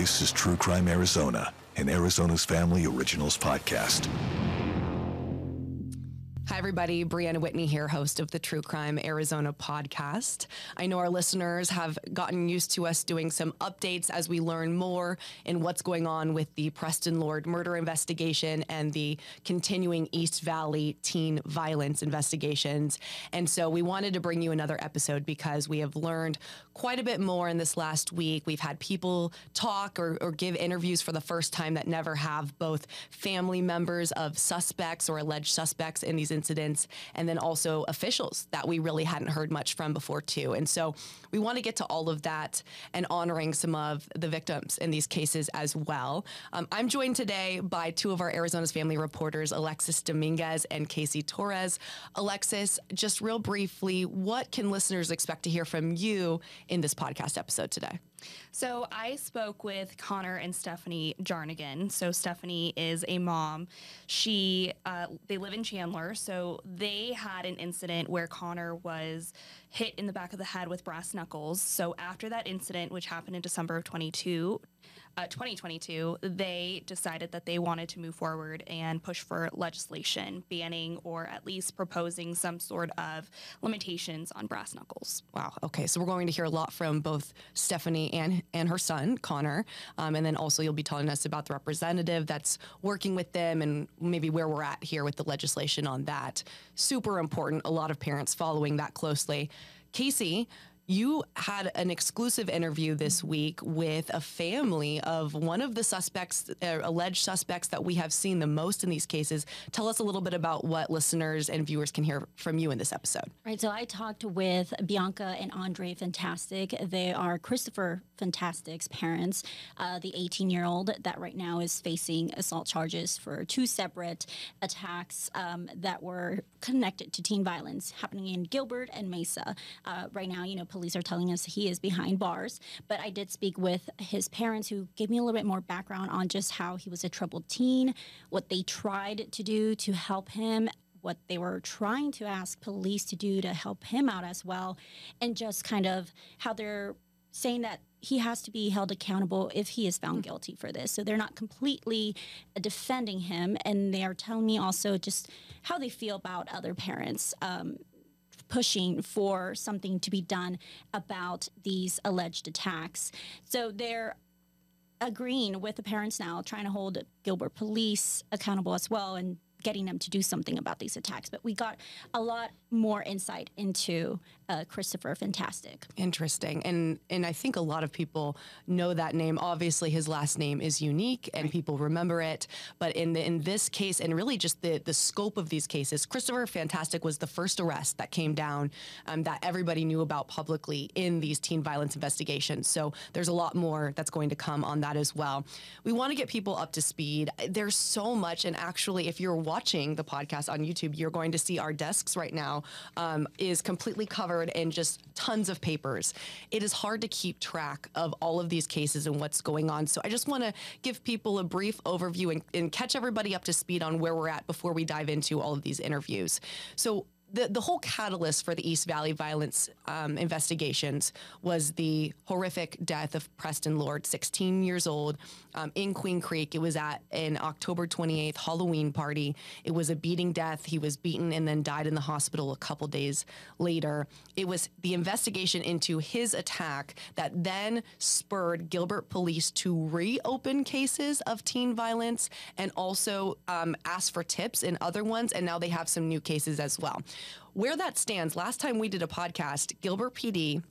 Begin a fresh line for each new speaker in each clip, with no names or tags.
This is True Crime Arizona, an Arizona's Family Originals podcast.
Hi, everybody. Briana Whitney here, host of the True Crime Arizona podcast. I know our listeners have gotten used to us doing some updates as we learn more in what's going on with the Preston Lord murder investigation and the continuing East Valley teen violence investigations. And so we wanted to bring you another episode because we have learned quite a bit more in this last week. We've had people talk or, or give interviews for the first time that never have, both family members of suspects or alleged suspects in these incidents, and then also officials that we really hadn't heard much from before, too. And so we want to get to all of that and honoring some of the victims in these cases as well. Um, I'm joined today by two of our Arizona's family reporters, Alexis Dominguez and Casey Torres. Alexis, just real briefly, what can listeners expect to hear from you in this podcast episode today?
So I spoke with Connor and Stephanie Jarnigan. So Stephanie is a mom. She uh, they live in Chandler. So they had an incident where Connor was hit in the back of the head with brass knuckles. So after that incident, which happened in December of 22, uh, 2022, they decided that they wanted to move forward and push for legislation banning or at least proposing some sort of limitations on brass knuckles.
Wow. Okay. So we're going to hear a lot from both Stephanie and and her son Connor, um, and then also you'll be telling us about the representative that's working with them and maybe where we're at here with the legislation on that. Super important. A lot of parents following that closely. Casey, you had an exclusive interview this week with a family of one of the suspects, uh, alleged suspects that we have seen the most in these cases. Tell us a little bit about what listeners and viewers can hear from you in this episode.
Right. So I talked with Bianca and Andre Fantastic. They are Christopher Fantastic's parents, uh, the 18 year old that right now is facing assault charges for two separate attacks um, that were connected to teen violence happening in Gilbert and Mesa. Uh, right now, you know, police are telling us he is behind bars. But I did speak with his parents who gave me a little bit more background on just how he was a troubled teen, what they tried to do to help him what they were trying to ask police to do to help him out as well, and just kind of how they're saying that he has to be held accountable if he is found guilty for this. So they're not completely defending him, and they are telling me also just how they feel about other parents. Um, pushing for something to be done about these alleged attacks. So they're agreeing with the parents now, trying to hold Gilbert police accountable as well and getting them to do something about these attacks. But we got a lot more insight into uh, Christopher Fantastic.
Interesting, and and I think a lot of people know that name. Obviously, his last name is unique, and right. people remember it. But in the, in this case, and really just the the scope of these cases, Christopher Fantastic was the first arrest that came down um, that everybody knew about publicly in these teen violence investigations. So there's a lot more that's going to come on that as well. We want to get people up to speed. There's so much, and actually, if you're watching the podcast on YouTube, you're going to see our desks right now um, is completely covered in just tons of papers. It is hard to keep track of all of these cases and what's going on. So I just want to give people a brief overview and, and catch everybody up to speed on where we're at before we dive into all of these interviews. So the, the whole catalyst for the East Valley violence um, investigations was the horrific death of Preston Lord, 16 years old, um, in Queen Creek. It was at an October 28th Halloween party. It was a beating death. He was beaten and then died in the hospital a couple days later. It was the investigation into his attack that then spurred Gilbert police to reopen cases of teen violence and also um, ask for tips in other ones. And now they have some new cases as well. Where that stands, last time we did a podcast, Gilbert PD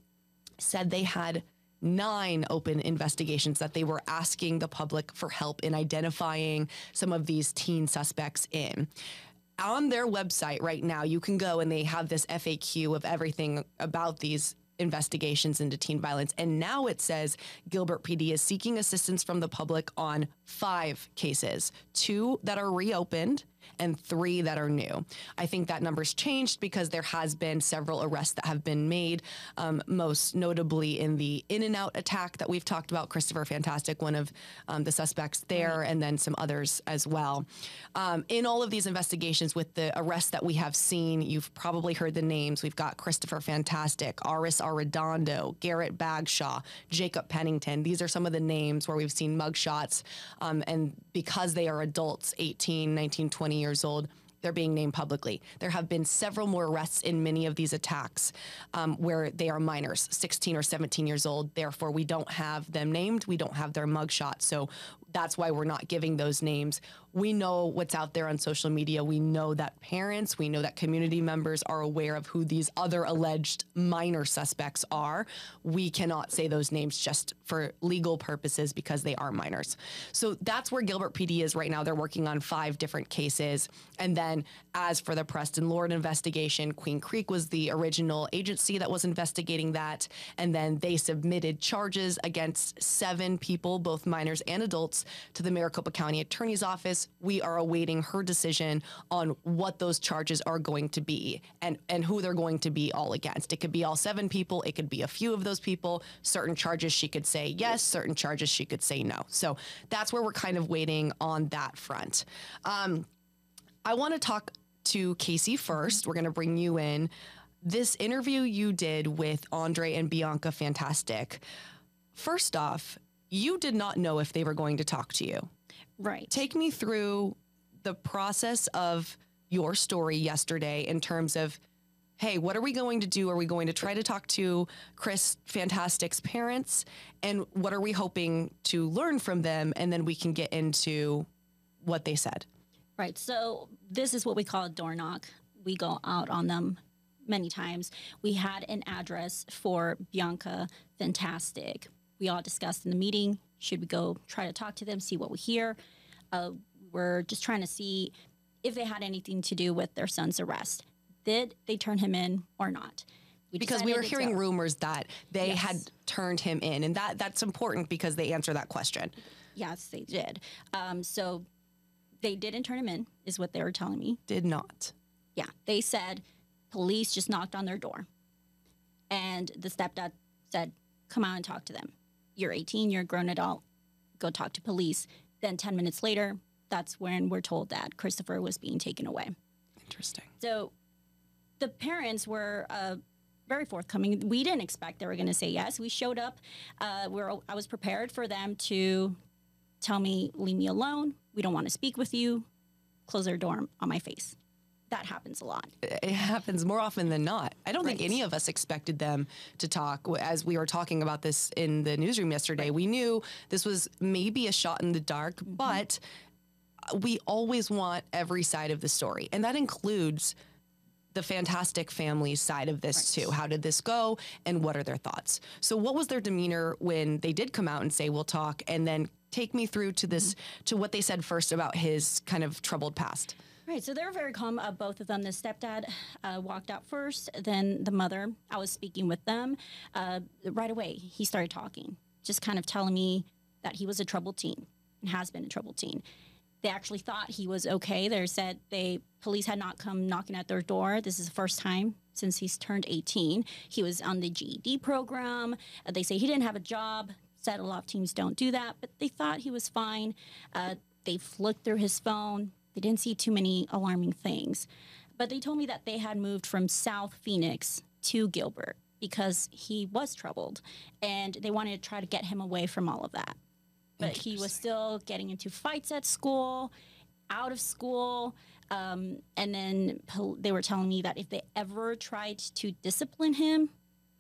said they had nine open investigations that they were asking the public for help in identifying some of these teen suspects in. On their website right now, you can go and they have this FAQ of everything about these investigations into teen violence. And now it says Gilbert PD is seeking assistance from the public on five cases two that are reopened and three that are new. I think that number's changed because there has been several arrests that have been made, um, most notably in the In and Out attack that we've talked about. Christopher Fantastic, one of um, the suspects there, and then some others as well. Um, in all of these investigations, with the arrests that we have seen, you've probably heard the names. We've got Christopher Fantastic, Aris Arredondo, Garrett Bagshaw, Jacob Pennington. These are some of the names where we've seen mugshots, um, and because they are adults, 18, 19, 20 years old, they're being named publicly. There have been several more arrests in many of these attacks um, where they are minors, 16 or 17 years old. Therefore, we don't have them named. We don't have their mugshot. So that's why we're not giving those names. We know what's out there on social media. We know that parents, we know that community members are aware of who these other alleged minor suspects are. We cannot say those names just for legal purposes because they are minors. So that's where Gilbert PD is right now. They're working on five different cases. And then as for the Preston Lord investigation, Queen Creek was the original agency that was investigating that. And then they submitted charges against seven people, both minors and adults, to the Maricopa County Attorney's Office. We are awaiting her decision on what those charges are going to be and, and who they're going to be all against. It could be all seven people, it could be a few of those people. Certain charges she could say yes, certain charges she could say no. So that's where we're kind of waiting on that front. Um, I want to talk to Casey first. We're going to bring you in. This interview you did with Andre and Bianca Fantastic. First off, you did not know if they were going to talk to you.
Right.
Take me through the process of your story yesterday in terms of hey, what are we going to do? Are we going to try to talk to Chris Fantastic's parents? And what are we hoping to learn from them? And then we can get into what they said.
Right. So this is what we call a door knock. We go out on them many times. We had an address for Bianca Fantastic. We all discussed in the meeting should we go try to talk to them, see what we hear. Uh, we're just trying to see if they had anything to do with their son's arrest. Did they turn him in or not? We
because we were hearing rumors that they
Yes.
had turned him in, and that that's important because they answer that question.
Yes, they did. Um, so they didn't turn him in, is what they were telling me.
Did not.
Yeah, they said police just knocked on their door, and the stepdad said, "Come out and talk to them. You're 18. You're a grown adult. Go talk to police." Then 10 minutes later, that's when we're told that Christopher was being taken away.
Interesting.
So the parents were uh, very forthcoming. We didn't expect they were going to say yes. We showed up. Uh, we're, I was prepared for them to tell me, leave me alone. We don't want to speak with you. Close their door on my face. That happens a lot.
It happens more often than not. I don't think any of us expected them to talk. As we were talking about this in the newsroom yesterday, we knew this was maybe a shot in the dark,
Mm-hmm.
but we always want every side of the story, and that includes the fantastic family side of this too. How did this go, and what are their thoughts? So, what was their demeanor when they did come out and say, "We'll talk," and then take me through to this to what they said first about his kind of troubled past.
Right, so they were very calm, uh, both of them. The stepdad uh, walked out first, then the mother. I was speaking with them. Uh, right away, he started talking, just kind of telling me that he was a troubled teen and has been a troubled teen. They actually thought he was okay. They said they police had not come knocking at their door. This is the first time since he's turned 18. He was on the GED program. Uh, they say he didn't have a job. Said a lot of teams don't do that, but they thought he was fine. Uh, they flicked through his phone. They didn't see too many alarming things. But they told me that they had moved from South Phoenix to Gilbert because he was troubled and they wanted to try to get him away from all of that. But he was still getting into fights at school, out of school. Um, and then they were telling me that if they ever tried to discipline him,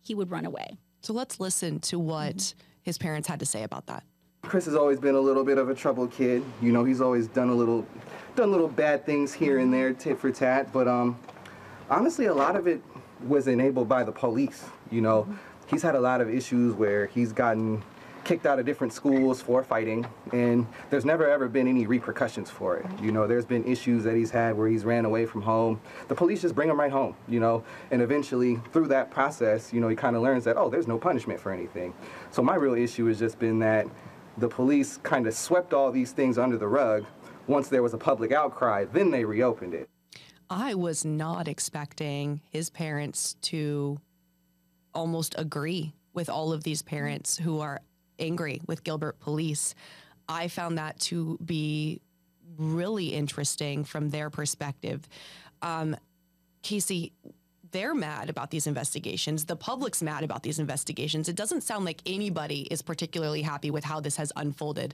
he would run away.
So let's listen to what his parents had to say about that.
Chris has always been a little bit of a troubled kid. You know, he's always done a little, done little bad things here and there, tit for tat. But um, honestly, a lot of it was enabled by the police. You know, he's had a lot of issues where he's gotten kicked out of different schools for fighting, and there's never ever been any repercussions for it. You know, there's been issues that he's had where he's ran away from home. The police just bring him right home. You know, and eventually through that process, you know, he kind of learns that oh, there's no punishment for anything. So my real issue has just been that the police kind of swept all these things under the rug. Once there was a public outcry, then they reopened it.
I was not expecting his parents to almost agree with all of these parents who are angry with Gilbert police. I found that to be really interesting from their perspective. Um, Casey, they're mad about these investigations. The public's mad about these investigations. It doesn't sound like anybody is particularly happy with how this has unfolded.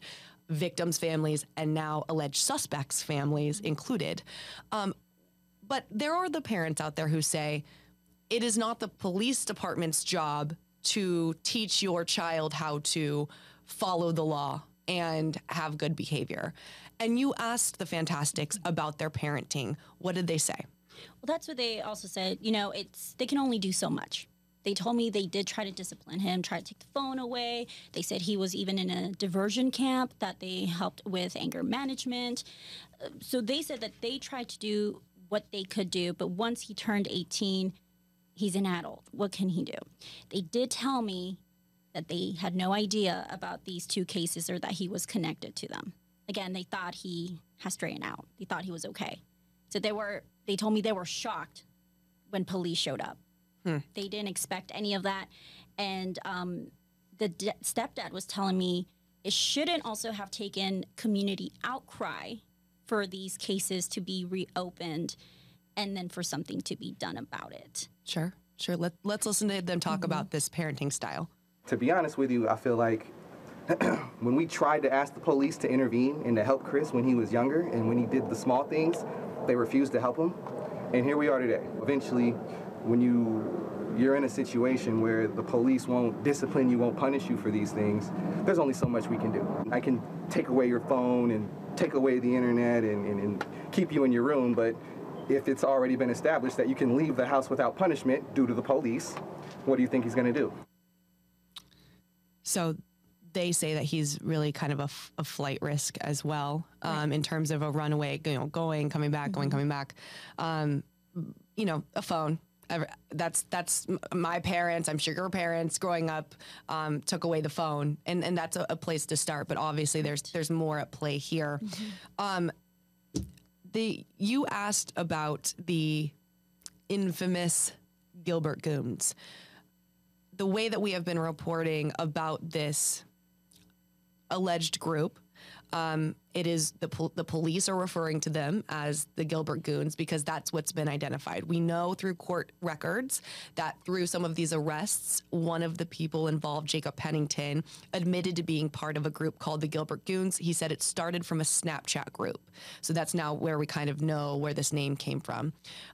Victims' families and now alleged suspects' families included. Um, but there are the parents out there who say it is not the police department's job to teach your child how to follow the law and have good behavior. And you asked the Fantastics about their parenting. What did they say?
Well, that's what they also said. You know, it's they can only do so much. They told me they did try to discipline him, try to take the phone away. They said he was even in a diversion camp that they helped with anger management. Uh, So they said that they tried to do what they could do, but once he turned 18, he's an adult. What can he do? They did tell me that they had no idea about these two cases or that he was connected to them. Again, they thought he has straightened out. They thought he was okay. So they were they told me they were shocked when police showed up. They didn't expect any of that. And um, the d- stepdad was telling me it shouldn't also have taken community outcry for these cases to be reopened and then for something to be done about it.
Sure, sure. Let, let's listen to them talk about this parenting style.
To be honest with you, I feel like when we tried to ask the police to intervene and to help Chris when he was younger and when he did the small things, they refused to help him. And here we are today. Eventually, when you you're in a situation where the police won't discipline you, won't punish you for these things, there's only so much we can do. I can take away your phone and take away the internet and, and, and keep you in your room, but if it's already been established that you can leave the house without punishment due to the police, what do you think he's going to do?
So they say that he's really kind of a, f- a flight risk as well um, in terms of a runaway, you know, going, coming back, going, coming back. Um, you know, a phone. That's that's my parents. I'm sure your parents growing up um, took away the phone, and and that's a, a place to start. But obviously, there's there's more at play here. Um, the you asked about the infamous Gilbert Goons. The way that we have been reporting about this alleged group. Um, it is the pol- the police are referring to them as the Gilbert Goons because that's what's been identified. We know through court records that through some of these arrests, one of the people involved, Jacob Pennington, admitted to being part of a group called the Gilbert Goons. He said it started from a Snapchat group, so that's now where we kind of know where this name came from.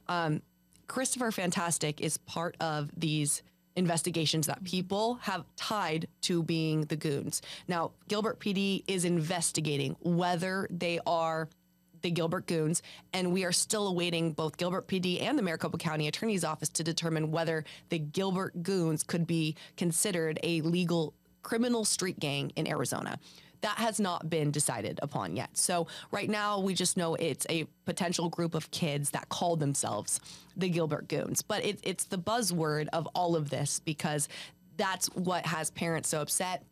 Um, Christopher Fantastic is part of these investigations that people have tied to being the goons. Now, Gilbert PD is investigating whether they are the Gilbert Goons, and we are still awaiting both Gilbert PD and the Maricopa County Attorney's Office to determine whether the Gilbert Goons could be considered a legal criminal street gang in Arizona. That has not been decided upon yet. So, right now, we just know it's a potential group of kids that call themselves the Gilbert Goons. But it, it's the buzzword of all of this because that's what has parents so upset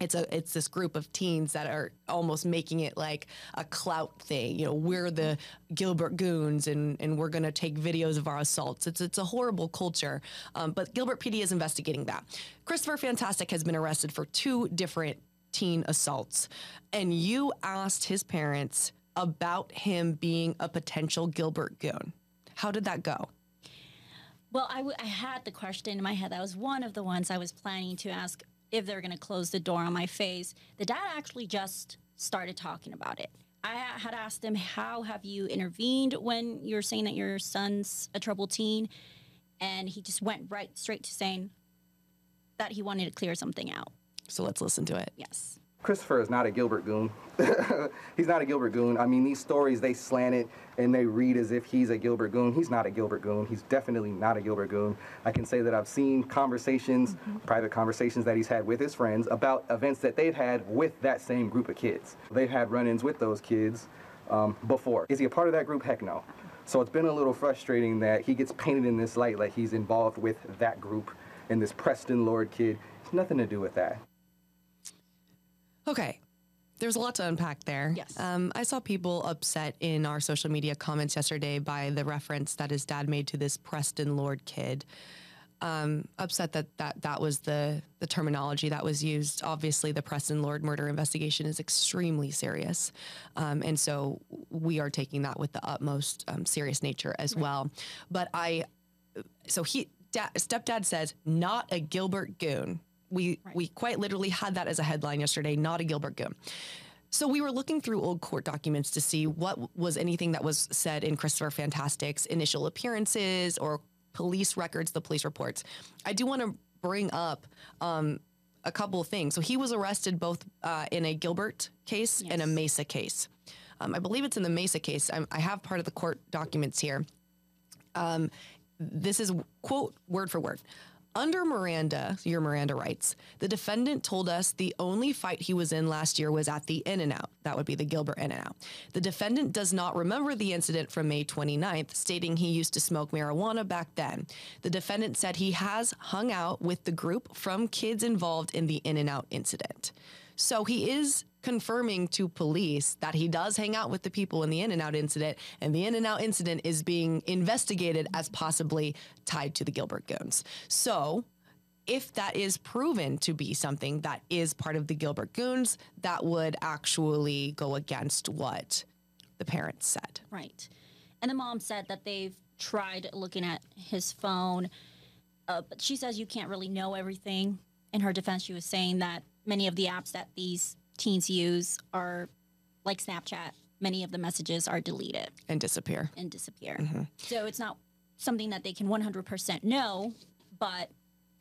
it's a it's this group of teens that are almost making it like a clout thing. You know, we're the Gilbert Goons, and and we're gonna take videos of our assaults. It's it's a horrible culture. Um, but Gilbert PD is investigating that. Christopher Fantastic has been arrested for two different teen assaults, and you asked his parents about him being a potential Gilbert Goon. How did that go?
Well, I, w- I had the question in my head. That was one of the ones I was planning to ask if they're going to close the door on my face. The dad actually just started talking about it. I had asked him, How have you intervened when you're saying that your son's a troubled teen? And he just went right straight to saying that he wanted to clear something out.
So let's listen to it.
Yes.
Christopher is not a Gilbert Goon. he's not a Gilbert Goon. I mean, these stories, they slant it and they read as if he's a Gilbert Goon. He's not a Gilbert Goon. He's definitely not a Gilbert Goon. I can say that I've seen conversations, private conversations that he's had with his friends about events that they've had with that same group of kids. They've had run ins with those kids um, before. Is he a part of that group? Heck no. So it's been a little frustrating that he gets painted in this light like he's involved with that group and this Preston Lord kid. It's nothing to do with that.
Okay. There's a lot to unpack there.
Yes.
Um, I saw people upset in our social media comments yesterday by the reference that his dad made to this Preston Lord kid. Um, upset that, that that was the the terminology that was used. Obviously, the Preston Lord murder investigation is extremely serious, um, and so we are taking that with the utmost um, serious nature as well. But I, so he da- stepdad says not a Gilbert goon. We we quite literally had that as a headline yesterday. Not a Gilbert goon. So we were looking through old court documents to see what was anything that was said in Christopher Fantastic's initial appearances or police records, the police reports. I do want to bring up um, a couple of things. So he was arrested both uh, in a Gilbert case and a Mesa case. Um, I believe it's in the Mesa case. i I have part of the court documents here this is quote word for word. Under Miranda, your Miranda rights, the defendant told us the only fight he was in last year was at the In N Out. That would be the Gilbert In N Out. The defendant does not remember the incident from May 29th, stating he used to smoke marijuana back then. The defendant said he has hung out with the group from kids involved in the In N Out incident. So he is confirming to police that he does hang out with the people in the In and Out incident, and the In and Out incident is being investigated as possibly tied to the Gilbert Goons. So, if that is proven to be something that is part of the Gilbert Goons, that would actually go against what the parents said.
Right. And the mom said that they've tried looking at his phone, uh, but she says you can't really know everything. In her defense, she was saying that many of the apps that these teens use are like Snapchat. Many of the messages are deleted
And disappear.
and disappear. Mm-hmm. So it's not something that they can 100% know, but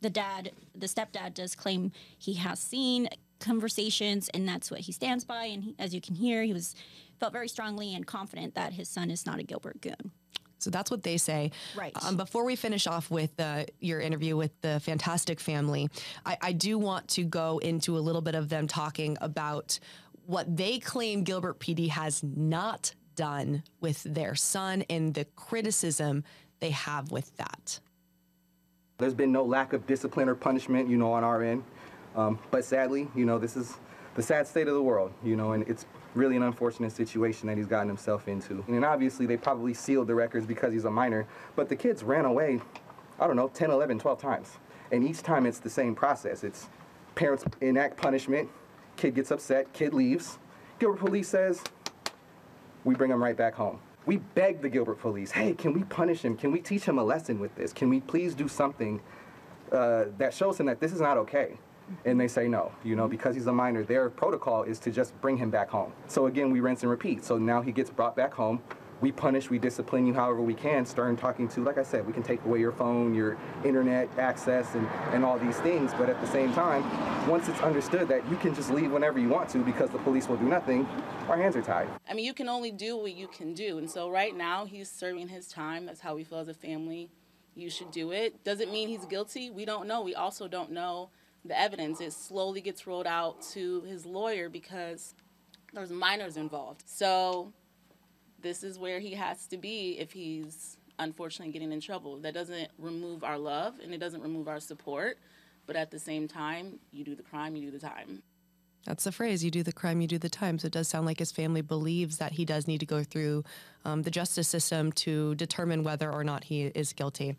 the dad, the stepdad does claim he has seen conversations and that's what he stands by. And he, as you can hear, he was felt very strongly and confident that his son is not a Gilbert Goon.
So that's what they say.
Right.
Um, before we finish off with uh, your interview with the Fantastic Family, I, I do want to go into a little bit of them talking about what they claim Gilbert PD has not done with their son and the criticism they have with that.
There's been no lack of discipline or punishment, you know, on our end. Um, but sadly, you know, this is the sad state of the world, you know, and it's really an unfortunate situation that he's gotten himself into. And obviously, they probably sealed the records because he's a minor, but the kids ran away, I don't know, 10, 11, 12 times. And each time it's the same process. It's parents enact punishment, kid gets upset, kid leaves. Gilbert police says, we bring him right back home. We beg the Gilbert police, hey, can we punish him? Can we teach him a lesson with this? Can we please do something uh, that shows him that this is not okay? And they say no, you know, because he's a minor, their protocol is to just bring him back home. So again, we rinse and repeat. So now he gets brought back home. We punish, we discipline you however we can. Stern talking to, like I said, we can take away your phone, your internet access, and, and all these things. But at the same time, once it's understood that you can just leave whenever you want to because the police will do nothing, our hands are tied.
I mean, you can only do what you can do. And so right now, he's serving his time. That's how we feel as a family. You should do it. Does it mean he's guilty? We don't know. We also don't know the evidence. It slowly gets rolled out to his lawyer because there's minors involved. So this is where he has to be if he's unfortunately getting in trouble. That doesn't remove our love and it doesn't remove our support. But at the same time, you do the crime, you do the time.
That's the phrase you do the crime, you do the time. So it does sound like his family believes that he does need to go through um, the justice system to determine whether or not he is guilty.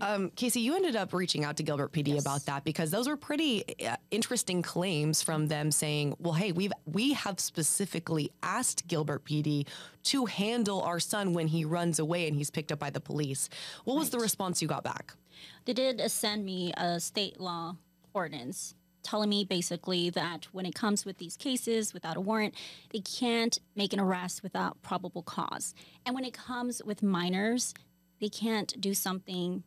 Um, Casey, you ended up reaching out to Gilbert PD about that because those were pretty uh, interesting claims from them saying, well, hey, we've, we have specifically asked Gilbert PD to handle our son when he runs away and he's picked up by the police. What was the response you got back?
They did send me a state law ordinance telling me basically that when it comes with these cases without a warrant, they can't make an arrest without probable cause. And when it comes with minors, they can't do something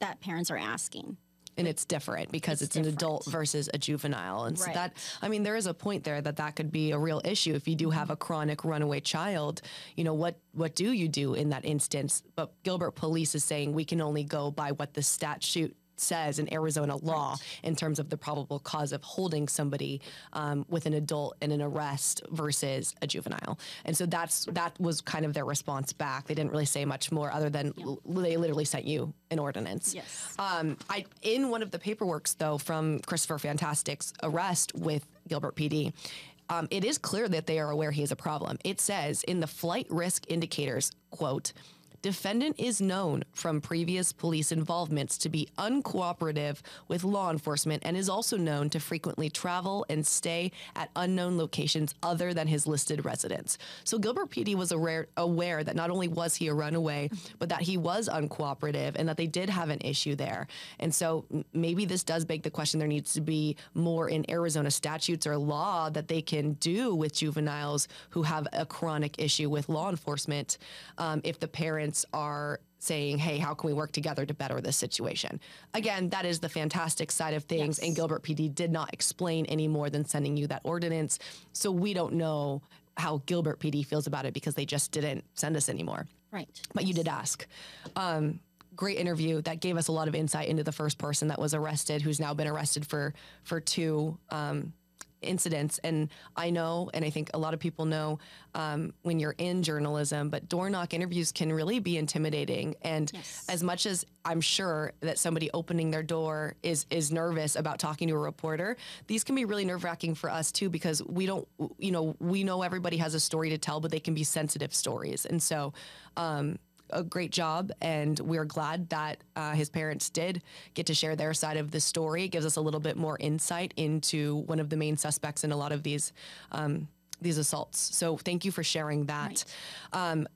that parents are asking.
and it's different because
It's
it's, an adult versus a juvenile and so
Right.
that i mean there is a point there that that could be a real issue if you do have a chronic runaway child you know what what do you do in that instance but gilbert police is saying we can only go by what the statute says in Arizona law in terms of the probable cause of holding somebody um, with an adult in an arrest versus a juvenile, and so that's that was kind of their response back. They didn't really say much more other than l- they literally sent you an ordinance.
Yes.
Um, I in one of the paperworks though from Christopher Fantastic's arrest with Gilbert PD, um, it is clear that they are aware he is a problem. It says in the flight risk indicators, quote, Defendant is known from previous police involvements to be uncooperative with law enforcement and is also known to frequently travel and stay at unknown locations other than his listed residence. So Gilbert PD was aware, aware that not only was he a runaway, but that he was uncooperative and that they did have an issue there. And so maybe this does beg the question there needs to be more in Arizona statutes or law that they can do with juveniles who have a chronic issue with law enforcement um, if the parents parents are saying, hey, how can we work together to better this situation? Again, that is the fantastic side of things. Yes. And Gilbert PD did not explain any more than sending you that ordinance. So we don't know how Gilbert PD feels about it because they just didn't send us anymore.
Right.
But yes. you did ask. Um, great interview that gave us a lot of insight into the first person that was arrested, who's now been arrested for for two um, incidents. And I know, and I think a lot of people know um, when you're in journalism, but door knock interviews can really be intimidating. And yes. as much as I'm sure that somebody opening their door is is nervous about talking to a reporter, these can be really nerve wracking for us too because we don't, you know, we know everybody has a story to tell, but they can be sensitive stories. And so, um, a great job, and we're glad that uh, his parents did get to share their side of the story. It gives us a little bit more insight into one of the main suspects in a lot of these um, these assaults. So thank you for sharing that. Right. Um,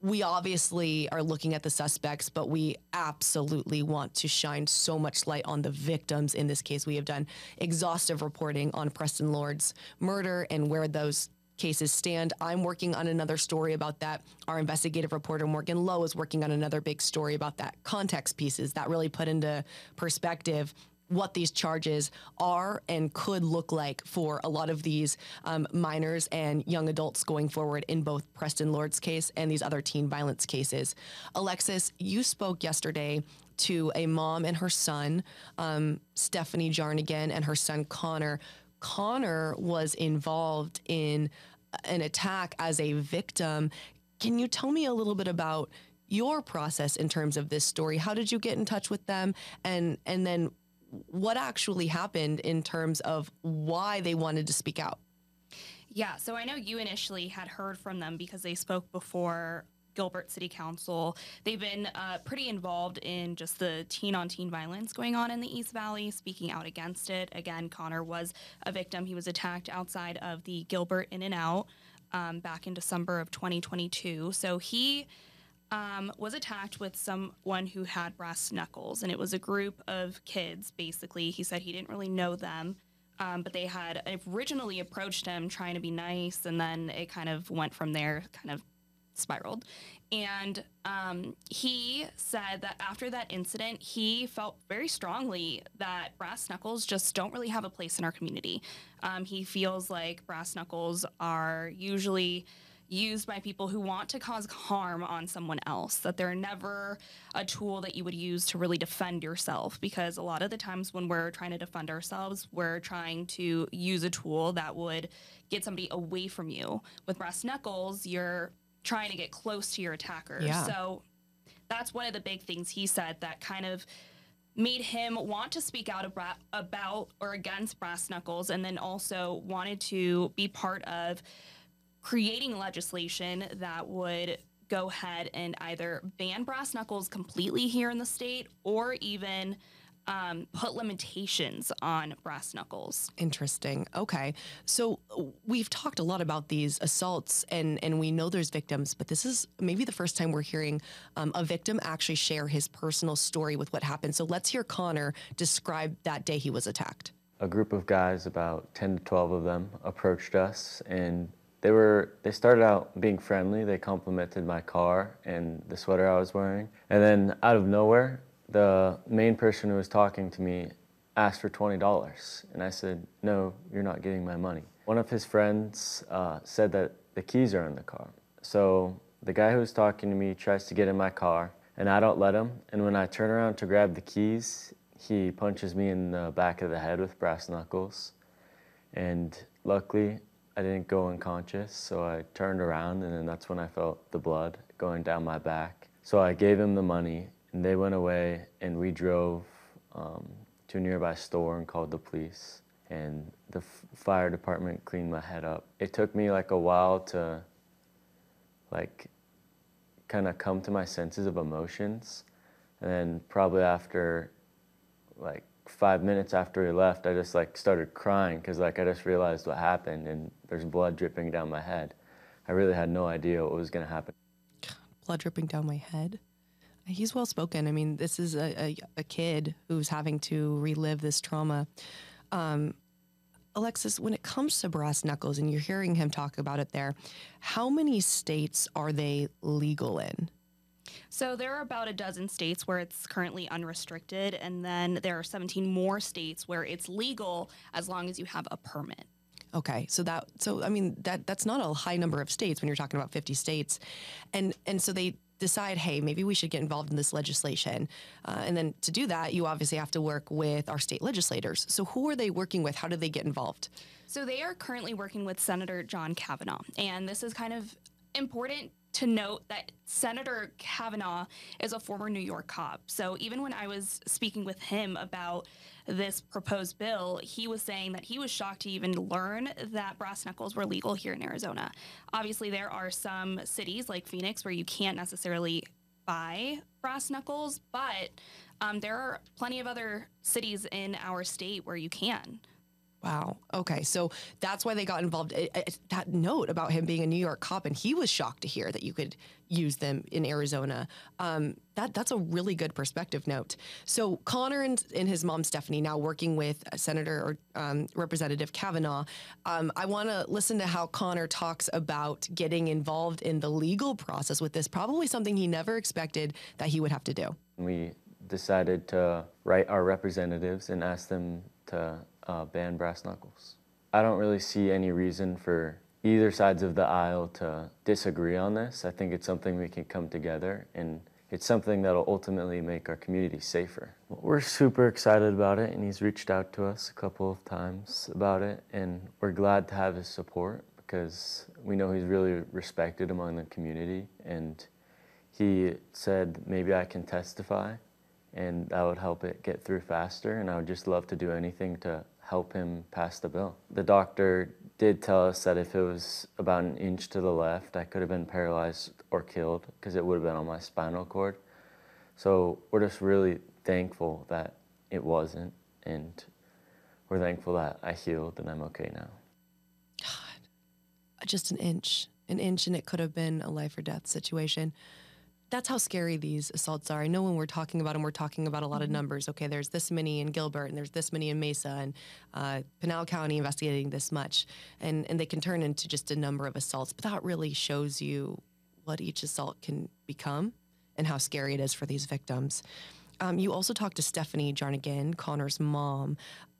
we obviously are looking at the suspects, but we absolutely want to shine so much light on the victims in this case. We have done exhaustive reporting on Preston Lord's murder and where those cases stand. I'm working on another story about that. Our investigative reporter, Morgan Lowe, is working on another big story about that. Context pieces that really put into perspective what these charges are and could look like for a lot of these um, minors and young adults going forward in both Preston Lord's case and these other teen violence cases. Alexis, you spoke yesterday to a mom and her son, um, Stephanie Jarnigan, and her son Connor. Connor was involved in an attack as a victim. Can you tell me a little bit about your process in terms of this story? How did you get in touch with them? And and then what actually happened in terms of why they wanted to speak out?
Yeah, so I know you initially had heard from them because they spoke before Gilbert City Council. They've been uh, pretty involved in just the teen on teen violence going on in the East Valley, speaking out against it. Again, Connor was a victim. He was attacked outside of the Gilbert In and Out um, back in December of 2022. So he. Um, was attacked with someone who had brass knuckles, and it was a group of kids. Basically, he said he didn't really know them, um, but they had originally approached him trying to be nice, and then it kind of went from there, kind of spiraled. And um, he said that after that incident, he felt very strongly that brass knuckles just don't really have a place in our community. Um, he feels like brass knuckles are usually used by people who want to cause harm on someone else, that they're never a tool that you would use to really defend yourself. Because a lot of the times when we're trying to defend ourselves, we're trying to use a tool that would get somebody away from you. With brass knuckles, you're trying to get close to your attacker. Yeah. So that's one of the big things he said that kind of made him want to speak out about, about or against brass knuckles and then also wanted to be part of creating legislation that would go ahead and either ban brass knuckles completely here in the state or even um, put limitations on brass knuckles.
Interesting. Okay. So we've talked a lot about these assaults and, and we know there's victims, but this is maybe the first time we're hearing um, a victim actually share his personal story with what happened. So let's hear Connor describe that day he was attacked.
A group of guys, about 10 to 12 of them, approached us and they were they started out being friendly. They complimented my car and the sweater I was wearing. And then out of nowhere, the main person who was talking to me asked for $20. And I said, No, you're not getting my money. One of his friends uh, said that the keys are in the car. So the guy who was talking to me tries to get in my car, and I don't let him. And when I turn around to grab the keys, he punches me in the back of the head with brass knuckles. And luckily, I didn't go unconscious, so I turned around, and then that's when I felt the blood going down my back. So I gave him the money, and they went away, and we drove um, to a nearby store and called the police. and the fire department cleaned my head up. It took me like a while to like kind of come to my senses of emotions. And then probably after like five minutes after he left, I just like started crying because like I just realized what happened and there's blood dripping down my head. I really had no idea what was going to happen.
Blood dripping down my head. He's well spoken. I mean, this is a, a, a kid who's having to relive this trauma. Um, Alexis, when it comes to brass knuckles, and you're hearing him talk about it there, how many states are they legal in?
So there are about a dozen states where it's currently unrestricted, and then there are 17 more states where it's legal as long as you have a permit.
Okay, so that so I mean that that's not a high number of states when you're talking about 50 states, and and so they decide, hey, maybe we should get involved in this legislation, uh, and then to do that, you obviously have to work with our state legislators. So who are they working with? How do they get involved?
So they are currently working with Senator John Kavanagh, and this is kind of important to note that Senator Kavanagh is a former New York cop. So even when I was speaking with him about this proposed bill, he was saying that he was shocked to even learn that brass knuckles were legal here in Arizona. Obviously, there are some cities like Phoenix where you can't necessarily buy brass knuckles, but um, there are plenty of other cities in our state where you can.
Wow. Okay. So that's why they got involved. I- I- that note about him being a New York cop, and he was shocked to hear that you could use them in Arizona. Um, that that's a really good perspective note. So Connor and, and his mom Stephanie now working with Senator or um, Representative Kavanagh. Um, I want to listen to how Connor talks about getting involved in the legal process with this. Probably something he never expected that he would have to do.
We decided to write our representatives and ask them to uh, ban brass knuckles. I don't really see any reason for either sides of the aisle to disagree on this. I think it's something we can come together and it's something that'll ultimately make our community safer. We're super excited about it and he's reached out to us a couple of times about it and we're glad to have his support because we know he's really respected among the community and he said maybe I can testify and that would help it get through faster and I would just love to do anything to help him pass the bill. The doctor did tell us that if it was about an inch to the left, I could have been paralyzed or killed because it would have been on my spinal cord. So we're just really thankful that it wasn't and we're thankful that I healed and I'm okay now.
God, just an inch, an inch, and it could have been a life or death situation. That's how scary these assaults are. I know when we're talking about them, we're talking about a lot of numbers. Okay, there's this many in Gilbert, and there's this many in Mesa, and uh, Pinal County investigating this much, and and they can turn into just a number of assaults. But that really shows you what each assault can become and how scary it is for these victims. Um, you also talked to Stephanie Jarnigan, Connor's mom.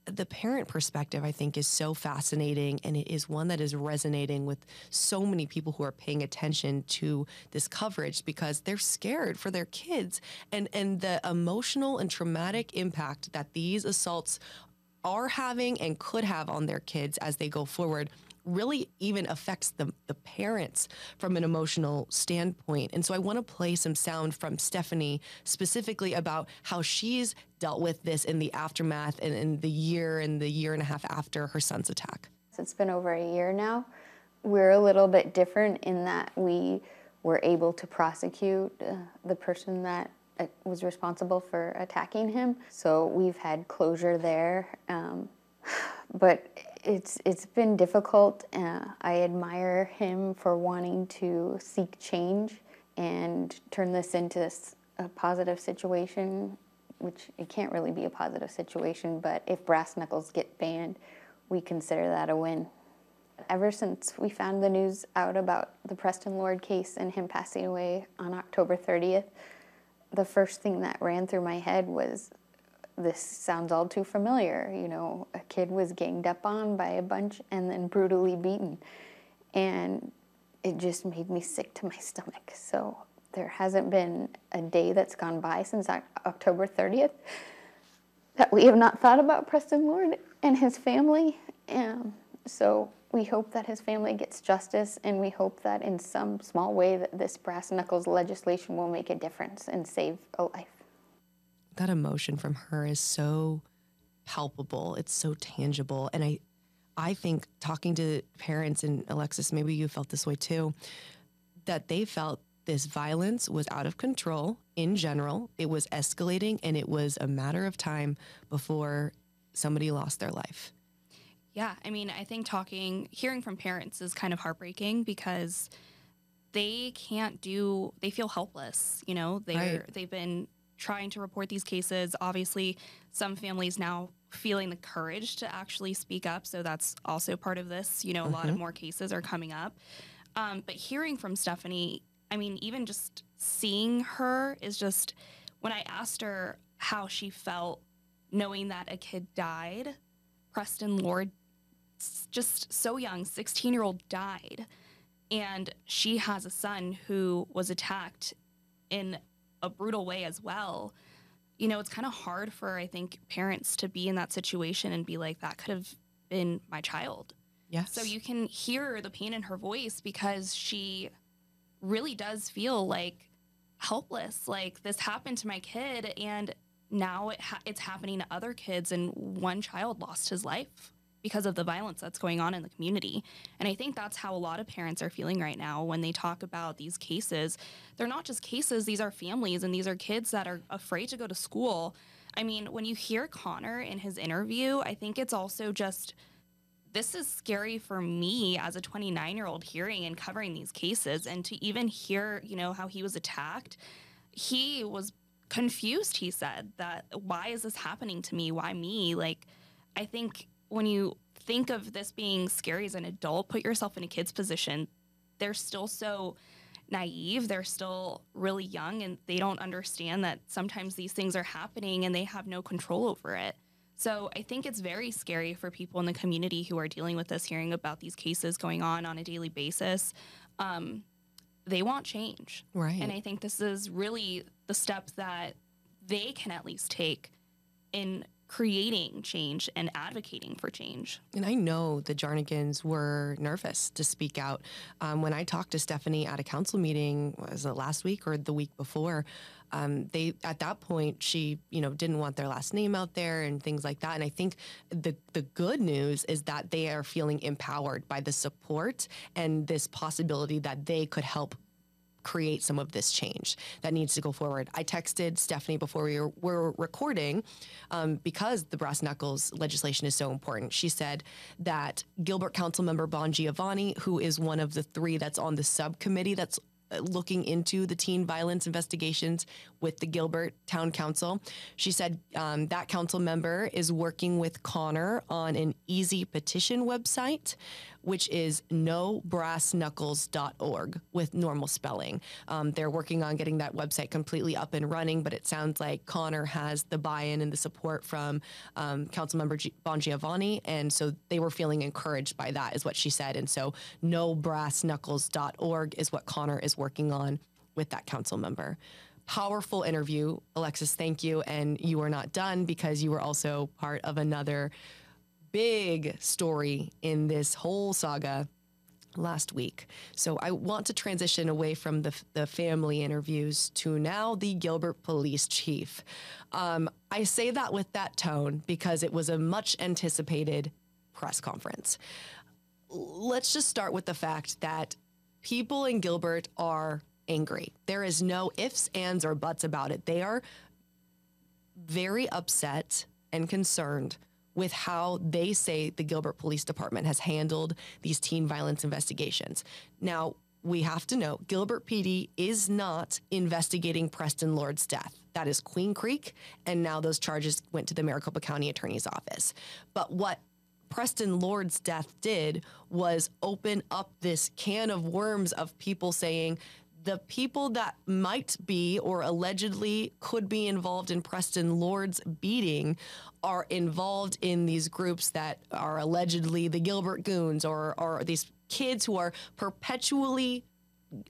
The parent perspective, I think, is so fascinating, and it is one that is resonating with so many people who are paying attention to this coverage because they're scared for their kids. And and the emotional and traumatic impact that these assaults are having and could have on their kids as they go forward really even affects the, the parents from an emotional standpoint. And so I want to play some sound from Stephanie specifically about how she's dealt with this in the aftermath and in the year and the year and a half after her son's attack.
It's been over a year now. We're a little bit different in that we were able to prosecute uh, the person that uh, was responsible for attacking him. So we've had closure there. Um, but it's it's been difficult. Uh, I admire him for wanting to seek change and turn this into a positive situation, which it can't really be a positive situation. But if brass knuckles get banned, we consider that a win. Ever since we found the news out about the Preston Lord case and him passing away on October 30th, the first thing that ran through my head was this sounds all too familiar. You know, a kid was ganged up on by a bunch and then brutally beaten. And it just made me sick to my stomach. So there hasn't been a day that's gone by since October 30th that we have not thought about Preston Lord and his family. And so we hope that his family gets justice, and we hope that in some small way that this brass knuckles legislation will make a difference and save a life.
That emotion from her is so palpable. It's so tangible. And I I think talking to parents and Alexis, maybe you felt this way too, that they felt this violence was out of control in general. It was escalating and it was a matter of time before somebody lost their life.
Yeah, I mean, I think talking, hearing from parents is kind of heartbreaking because they can't do. They feel helpless. You know, they are
Right.
they've been trying to report these cases. Obviously, some families now feeling the courage to actually speak up. So that's also part of this. You know, a lot of more cases are coming up. Um, but hearing from Stephanie, I mean, even just seeing her is just when I asked her how she felt knowing that a kid died, Preston Lord, just so young, 16 year old died. And she has a son who was attacked in a brutal way as well. You know, it's kind of hard for, I think, parents to be in that situation and be like, that could have been my child.
Yes.
So you can hear the pain in her voice because she really does feel like helpless. Like this happened to my kid, and now it ha- it's happening to other kids, and one child lost his life because of the violence that's going on in the community. And I think that's how a lot of parents are feeling right now when they talk about these cases. They're not just cases; these are families, and these are kids that are afraid to go to school. I mean, when you hear Connor in his interview, I think it's also just this is scary for me as a 29 year old hearing and covering these cases and to even hear you know how he was attacked he was confused he said that why is this happening to me why me like i think when you think of this being scary as an adult put yourself in a kid's position they're still so naive they're still really young and they don't understand that sometimes these things are happening and they have no control over it so I think it's very scary for people in the community who are dealing with this, hearing about these cases going on on a daily basis. Um, they want change.
Right.
And I think this is really the step that they can at least take in creating change and advocating for change.
And I know the Jarnigans were nervous to speak out. Um, when I talked to Stephanie at a council meeting, was it last week or the week before? Um, they at that point she you know didn't want their last name out there and things like that. And I think the the good news is that they are feeling empowered by the support and this possibility that they could help create some of this change that needs to go forward. I texted Stephanie before we were, recording um, because the brass knuckles legislation is so important. She said that Gilbert Council member Bongiovanni, who is one of the three that's on the subcommittee that's uh, looking into the teen violence investigations with the Gilbert Town Council. She said um, that council member is working with Connor on an easy petition website, which is nobrassknuckles.org with normal spelling. Um, they're working on getting that website completely up and running, but it sounds like Connor has the buy in and the support from um, Councilmember G- Bongiovanni. And so they were feeling encouraged by that, is what she said. And so nobrassknuckles.org is what Connor is working on with that council member. Powerful interview. Alexis, thank you. And you are not done because you were also part of another big story in this whole saga last week. So I want to transition away from the, the family interviews to now the Gilbert police chief. Um, I say that with that tone because it was a much anticipated press conference. Let's just start with the fact that people in Gilbert are angry. There is no ifs, ands, or buts about it. They are very upset and concerned with how they say the Gilbert Police Department has handled these teen violence investigations. Now, we have to know Gilbert PD is not investigating Preston Lord's death. That is Queen Creek, and now those charges went to the Maricopa County Attorney's Office. But what Preston Lord's death did was open up this can of worms of people saying the people that might be or allegedly could be involved in Preston Lord's beating are involved in these groups that are allegedly the Gilbert Goons or, or these kids who are perpetually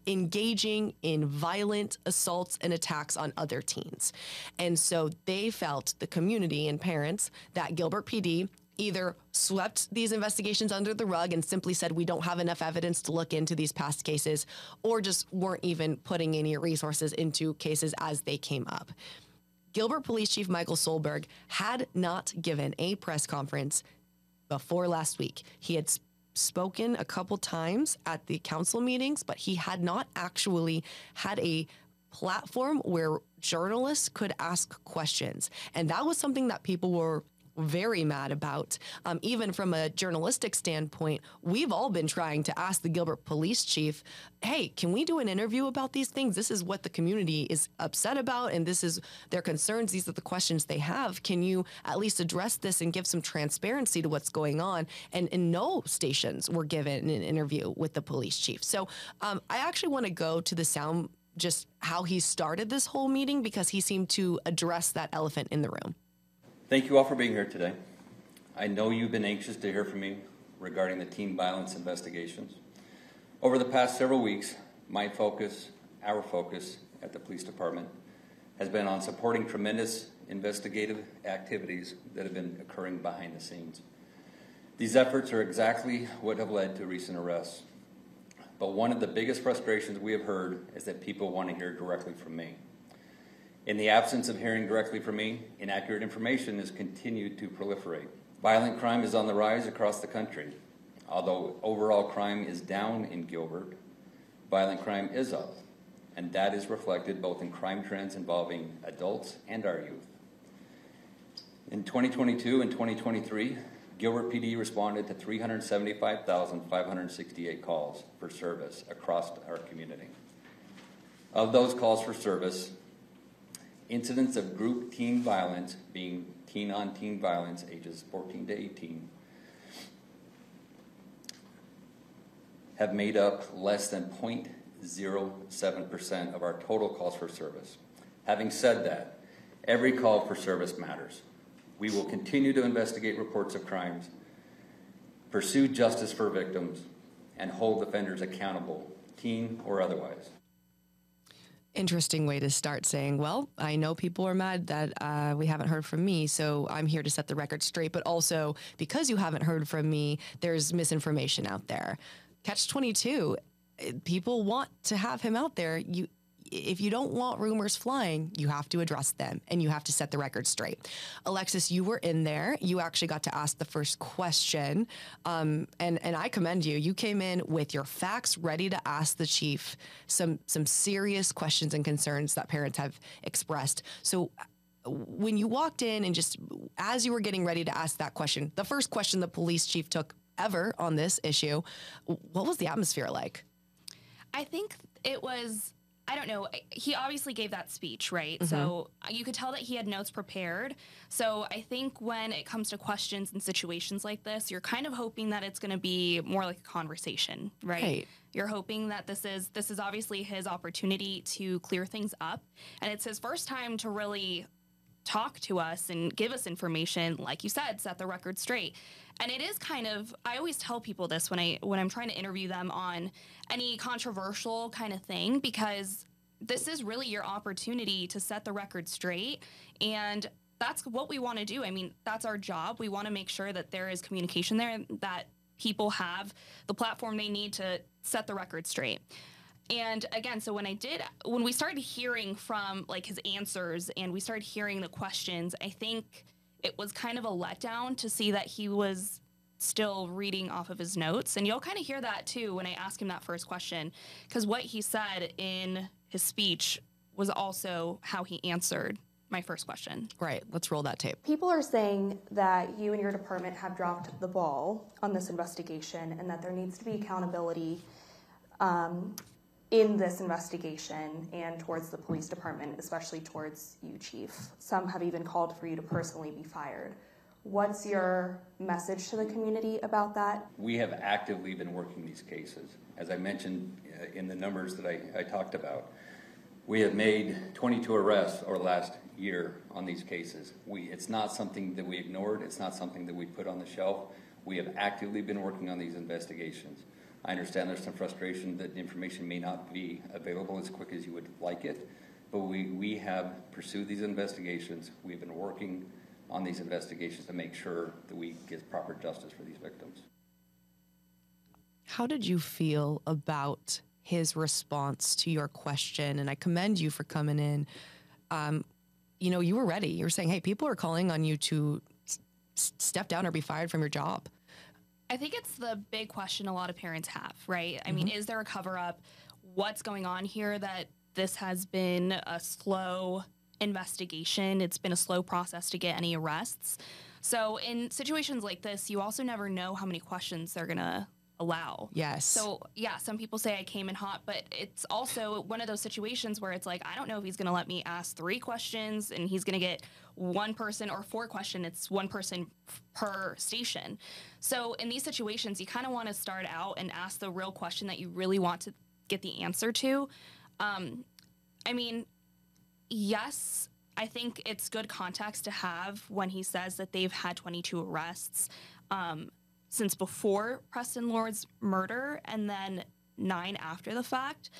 engaging in violent assaults and attacks on other teens. And so they felt, the community and parents, that Gilbert PD either swept these investigations under the rug and simply said we don't have enough evidence to look into these past cases or just weren't even putting any resources into cases as they came up. Gilbert Police Chief Michael Soelberg had not given a press conference before last week. He had spoken a couple times at the council meetings, but he had not actually had a platform where journalists could ask questions. And that was something that people were very mad about. Um, even from a journalistic standpoint, we've all been trying to ask the Gilbert police chief, hey, can we do an interview about these things? This is what the community is upset about, and this is their concerns. These are the questions they have. Can you at least address this and give some transparency to what's going on? And, and no stations were given an interview with the police chief. So um, I actually want to go to the sound just how he started this whole meeting because he seemed to address that elephant in the room.
Thank you all for being here today. I know you've been anxious to hear from me regarding the teen violence investigations. Over the past several weeks, my focus, our focus at the police department, has been on supporting tremendous investigative activities that have been occurring behind the scenes. These efforts are exactly what have led to recent arrests. But one of the biggest frustrations we have heard is that people want to hear directly from me. In the absence of hearing directly from me, inaccurate information has continued to proliferate. Violent crime is on the rise across the country. Although overall crime is down in Gilbert, violent crime is up, and that is reflected both in crime trends involving adults and our youth. In 2022 and 2023, Gilbert PD responded to 375,568 calls for service across our community. Of those calls for service, incidents of group teen violence, being teen on teen violence, ages 14 to 18, have made up less than 0.07% of our total calls for service. Having said that, every call for service matters. We will continue to investigate reports of crimes, pursue justice for victims, and hold offenders accountable, teen or otherwise
interesting way to start saying, well, I know people are mad that uh, we haven't heard from me, so I'm here to set the record straight. But also, because you haven't heard from me, there's misinformation out there. Catch 22, eh, people want to have him out there. You if you don't want rumors flying, you have to address them and you have to set the record straight. Alexis, you were in there. You actually got to ask the first question, um, and and I commend you. You came in with your facts ready to ask the chief some some serious questions and concerns that parents have expressed. So when you walked in and just as you were getting ready to ask that question, the first question the police chief took ever on this issue, what was the atmosphere like?
I think it was I don't know. He obviously gave that speech, right? Mm-hmm. So uh, you could tell that he had notes prepared. So I think when it comes to questions and situations like this, you're kind of hoping that it's going to be more like a conversation, right? right? You're hoping that this is this is obviously his opportunity to clear things up, and it's his first time to really talk to us and give us information like you said set the record straight and it is kind of i always tell people this when i when i'm trying to interview them on any controversial kind of thing because this is really your opportunity to set the record straight. And that's what we want to do. I mean that's our job. We want to make sure that there is communication there that people have the platform they need to set the record straight. And again, so when I did, when we started hearing from like his answers and we started hearing the questions, I think it was kind of a letdown to see that he was still reading off of his notes. And you'll kind of hear that too when I ask him that first question, because what he said in his speech was also how he answered my first question.
Right. Let's roll that tape.
People are saying that you and your department have dropped the ball on this investigation and that there needs to be accountability um, in this investigation and towards the police department, especially towards you, Chief. Some have even called for you to personally be fired. What's your message to the community about that?
We have actively been working these cases. As I mentioned uh, in the numbers that I, I talked about, we have made 22 arrests over the last year on these cases. We, it's not something that we ignored, it's not something that we put on the shelf. We have actively been working on these investigations. I understand there's some frustration that information may not be available as quick as you would like it, but we, we have pursued these investigations. We've been working on these investigations to make sure that we get proper justice for these victims.
How did you feel about his response to your question? And I commend you for coming in. Um, you know, you were ready. You were saying, hey, people are calling on you to s- step down or be fired from your job.
I think it's the big question a lot of parents have, right? I mean, mm-hmm. is there a cover up? What's going on here that this has been a slow investigation? It's been a slow process to get any arrests. So, in situations like this, you also never know how many questions they're going to allow.
Yes.
So, yeah, some people say I came in hot, but it's also one of those situations where it's like, I don't know if he's going to let me ask three questions and he's going to get one person or four question. It's one person per station. So, in these situations, you kind of want to start out and ask the real question that you really want to get the answer to. Um, I mean, yes, I think it's good context to have when he says that they've had 22 arrests um, since before Preston Lord's murder and then nine after the fact.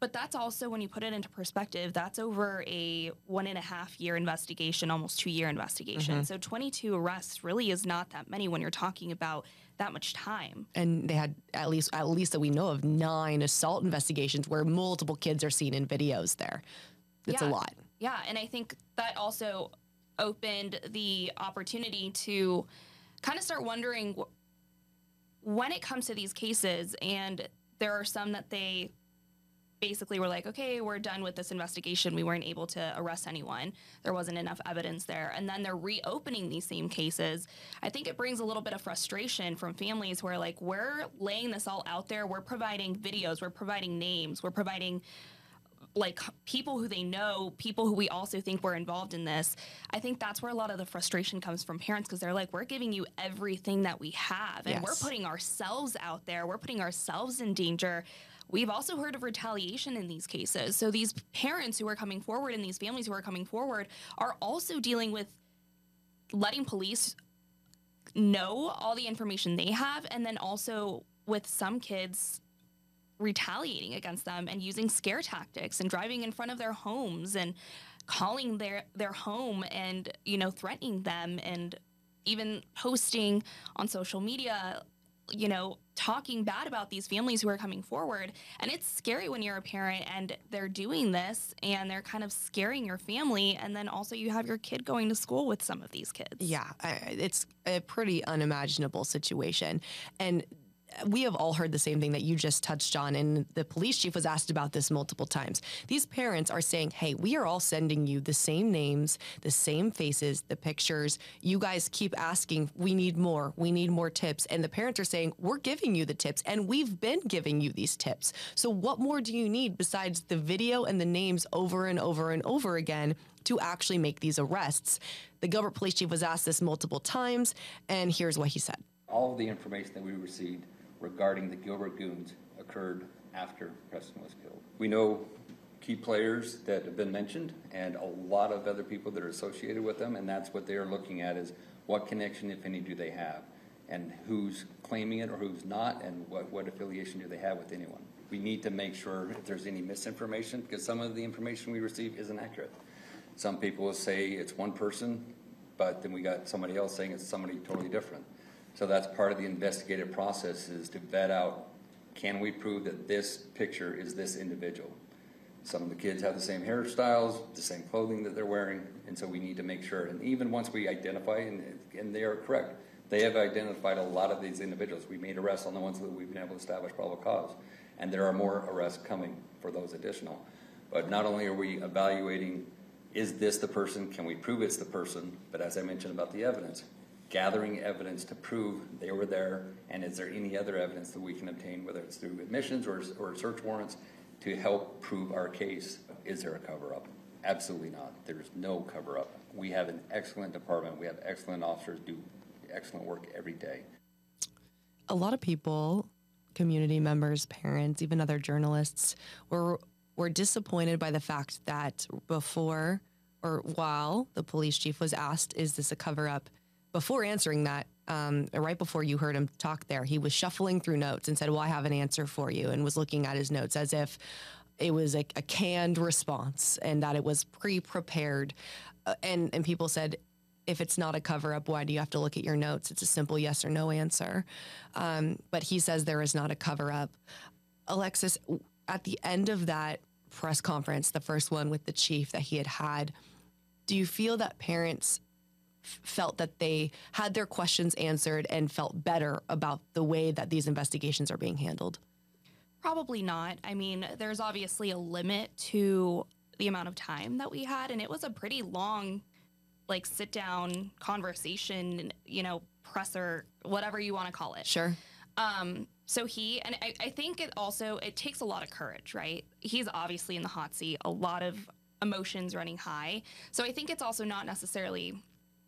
But that's also when you put it into perspective, that's over a one and a half year investigation, almost two year investigation.
Mhm.
So 22 arrests really is not that many when you're talking about that much time.
and they had at least at least that we know of nine assault investigations where multiple kids are seen in videos there. It's a lot.
Yeah, and I think that also opened the opportunity to kind of start wondering when it comes to these cases, and there are some that they basically were like, okay, we're done with this investigation. We weren't able to arrest anyone. There wasn't enough evidence there. And then they're reopening these same cases. I think it brings a little bit of frustration from families where, like, we're laying this all out there. We're providing videos, we're providing names, we're providing like people who they know, people who we also think were involved in this. I think that's where a lot of the frustration comes from parents because they're like, we're giving you everything that we have and we're putting ourselves out there, we're putting ourselves in danger. We've also heard of retaliation in these cases. So these parents who are coming forward and these families who are coming forward are also dealing with letting police know all the information they have and then also with some kids retaliating against them and using scare tactics and driving in front of their homes and calling their their home and you know threatening them and even posting on social media you know talking bad about these families who are coming forward. And it's scary when you're a parent and they're doing this and they're kind of scaring your family. And then also you have your kid going to school with some of these kids.
Yeah, it's a pretty unimaginable situation. And we have all heard the same thing that you just touched on, and the police chief was asked about this multiple times. These parents are saying, Hey, we are all sending you the same names, the same faces, the pictures. You guys keep asking, We need more, we need more tips. And the parents are saying, We're giving you the tips, and we've been giving you these tips. So, what more do you need besides the video and the names over and over and over again? to actually make these arrests. The Gilbert police chief was asked this multiple times, and here's what he said.
All the information that we received regarding the Gilbert Goons occurred after Preston was killed. We know key players that have been mentioned and a lot of other people that are associated with them, and that's what they are looking at is what connection, if any, do they have? And who's claiming it or who's not, and what, what affiliation do they have with anyone? We need to make sure if there's any misinformation, because some of the information we receive isn't accurate. Some people will say it's one person, but then we got somebody else saying it's somebody totally different. So that's part of the investigative process is to vet out, can we prove that this picture is this individual? Some of the kids have the same hairstyles, the same clothing that they're wearing, and so we need to make sure. And even once we identify, and, and they are correct, they have identified a lot of these individuals. We made arrests on the ones that we've been able to establish probable cause, and there are more arrests coming for those additional. But not only are we evaluating, is this the person? Can we prove it's the person? But as I mentioned about the evidence, gathering evidence to prove they were there, and is there any other evidence that we can obtain, whether it's through admissions or, or search warrants, to help prove our case? Is there a cover up? Absolutely not. There's no cover up. We have an excellent department. We have excellent officers do excellent work every day.
A lot of people, community members, parents, even other journalists, were were disappointed by the fact that before or while the police chief was asked, "Is this a cover up?" Before answering that, um, right before you heard him talk there, he was shuffling through notes and said, "Well, I have an answer for you," and was looking at his notes as if it was a, a canned response and that it was pre-prepared. Uh, and and people said, if it's not a cover up, why do you have to look at your notes? It's a simple yes or no answer. Um, but he says there is not a cover up. Alexis, at the end of that press conference, the first one with the chief that he had had, do you feel that parents felt that they had their questions answered and felt better about the way that these investigations are being handled?
Probably not. I mean, there's obviously a limit to the amount of time that we had, and it was a pretty long, like, sit down conversation, you know, presser, whatever you want to call it.
Sure.
Um, so he and I, I think it also it takes a lot of courage, right? He's obviously in the hot seat, a lot of emotions running high. So I think it's also not necessarily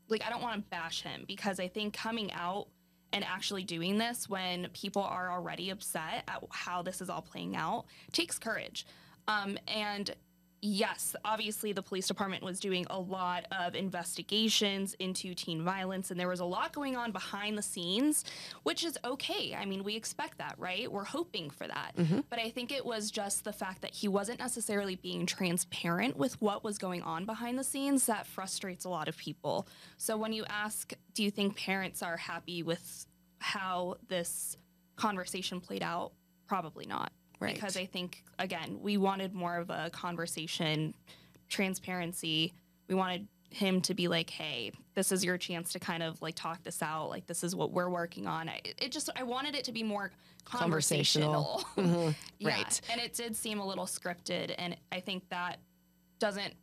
like I don't want to bash him because I think coming out and actually doing this when people are already upset at how this is all playing out takes courage. Um, and yes, obviously the police department was doing a lot of investigations into teen violence, and there was a lot going on behind the scenes, which is okay. I mean, we expect that, right? We're hoping for that. Mm-hmm. But I think it was just the fact that he wasn't necessarily being transparent with what was going on behind the scenes that frustrates a lot of people. So when you ask, do you think parents are happy with how this conversation played out? Probably not
Right.
because I think again we wanted more of a conversation, transparency. We wanted him to be like, "Hey, this is your chance to kind of like talk this out. Like this is what we're working on." I, it just I wanted it to be more
Conversational.
conversational. Mm-hmm. Yeah,
Right.
and it did seem a little scripted, and I think that doesn't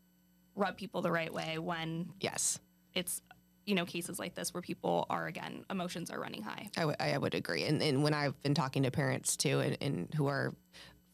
rub people the right way when
Yes.
it's you know cases like this where people are again emotions are running high.
I would- I would agree. And, and when I've been talking to parents too, and, and who are